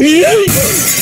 Yeah.